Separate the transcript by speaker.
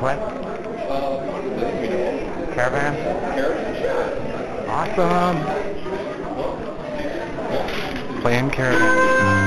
Speaker 1: Clint? Caravan? Awesome. Playing caravan.